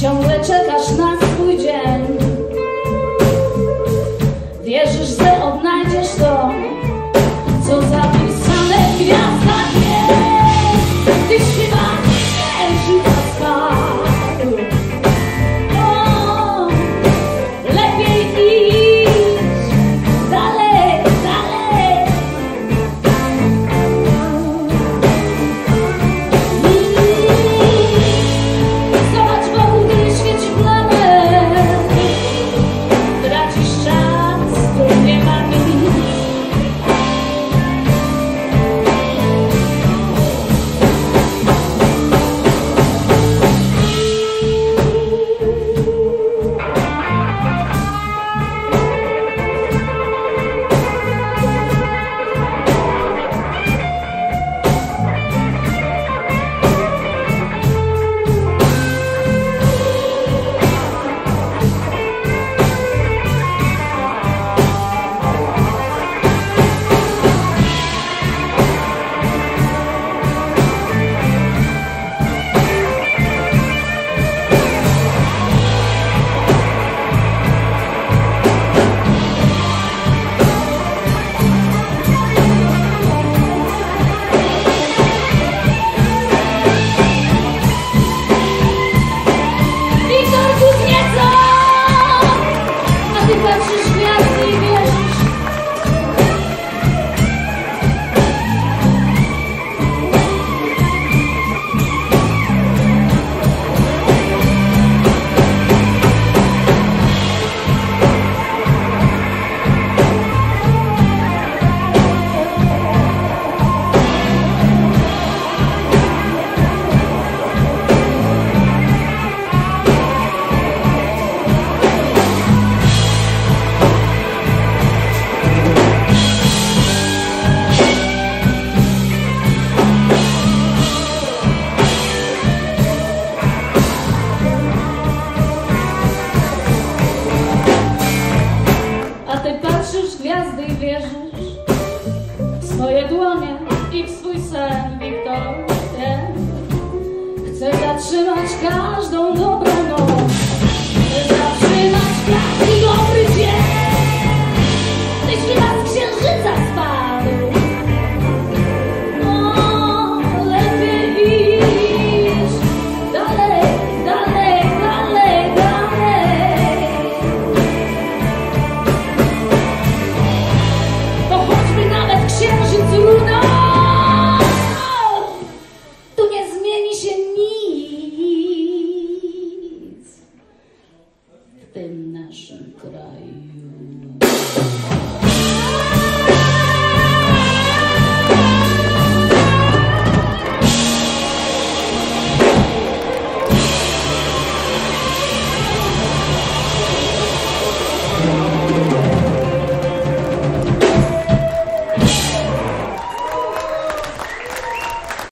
Ciągle czekasz na Remember gwiazdy wierzysz w swoje dłonie i w swój sen, Wiktor. Chcę zatrzymać każdą dłoń. ten naszym kraju.